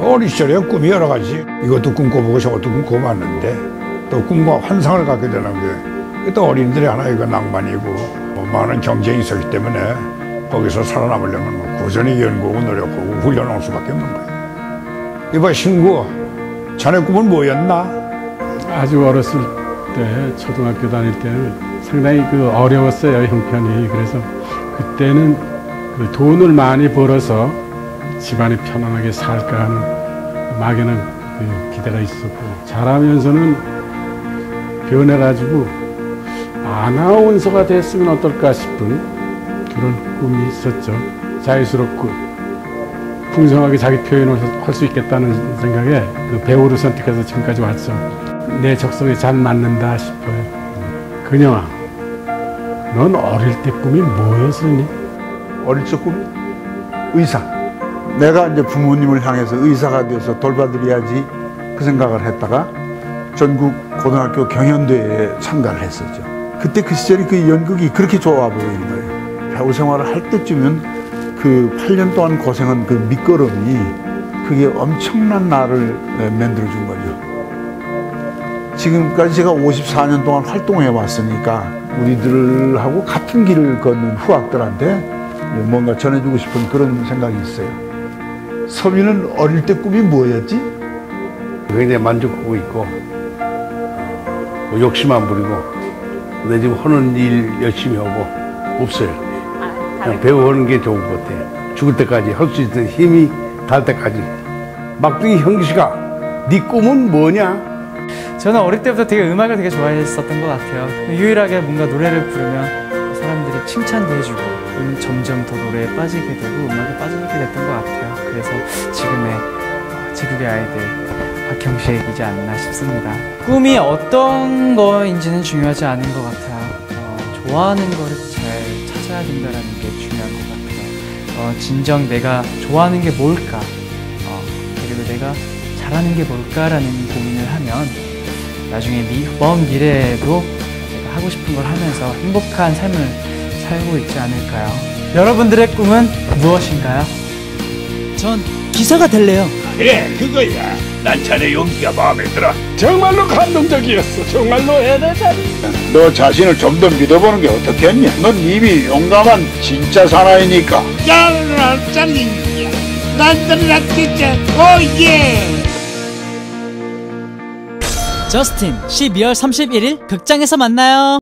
어린 시절에 꿈이 여러 가지 이것도 꿈꿔보고 저것도 꿈꿔봤는데 또 꿈과 환상을 갖게 되는 게 또 어린이들이 하나 이거 낭만이고 뭐 많은 경쟁이 있었기 때문에 거기서 살아남으려면 뭐 꾸준히 연구하고 노력하고 훈련할 수밖에 없는 거예요. 이봐 친구 자네 꿈은 뭐였나? 아주 어렸을 때 초등학교 다닐 때는 상당히 그 어려웠어요 형편이 그래서 그때는 그 돈을 많이 벌어서 집안이 편안하게 살까 하는 막연한 그 기대가 있었고 자라면서는 변해가지고 아나운서가 됐으면 어떨까 싶은 그런 꿈이 있었죠 자유스럽고 풍성하게 자기 표현을 할 수 있겠다는 생각에 그 배우를 선택해서 지금까지 왔죠. 내 적성에 잘 맞는다 싶어요. 그녀아, 넌 어릴 때 꿈이 뭐였으니? 어릴 적 꿈이 의사. 내가 이제 부모님을 향해서 의사가 돼서 돌봐드려야지 그 생각을 했다가 전국 고등학교 경연대회에 참가를 했었죠. 그때 그 시절이 그 연극이 그렇게 좋아 보이는 거예요. 배우 생활을 할 때쯤은 그 8년 동안 고생한 그 밑거름이 그게 엄청난 나를 만들어 준 거죠. 지금까지 제가 54년 동안 활동해 왔으니까 우리들하고 같은 길을 걷는 후학들한테 뭔가 전해주고 싶은 그런 생각이 있어요. 서민은 어릴 때 꿈이 뭐였지? 굉장히 만족하고 있고 뭐 욕심 안 부리고 내 지금 하는 일 열심히 하고 없어요. 그냥 배우는 게 좋은 것 같아요. 죽을 때까지 할 수 있는 힘이 닿을 때까지. 막둥이 형씨가 네 꿈은 뭐냐? 저는 어릴 때부터 되게 음악을 되게 좋아했었던 것 같아요. 유일하게 뭔가 노래를 부르면 사람들이 칭찬도 해주고 음, 점점 더 노래에 빠지게 되고 음악에 빠지게 됐던 것 같아요. 그래서 지금의 어, 제국의 아이들 박형식 얘기지 않나 싶습니다. 꿈이 어떤 거인지는 중요하지 않은 것 같아요. 어, 좋아하는 거를 잘 찾아야 된다는 게 중요한 것 같아요. 어, 진정 내가 좋아하는 게 뭘까? 어, 그리고 내가 잘하는 게 뭘까라는 고민을 하면 나중에 미, 먼 미래에도 하고 싶은 걸 하면서 행복한 삶을 살고 있지 않을까요? 여러분들의 꿈은 무엇인가요? 전 기사가 될래요. 그래 그거야. 난 자네 용기가 마음에 들어. 정말로 감동적이었어. 정말로 해내자. 너 자신을 좀 더 믿어보는 게 어떻겠냐? 넌 이미 용감한 진짜 사나이니까. 저스틴 12월 31일 극장에서 만나요.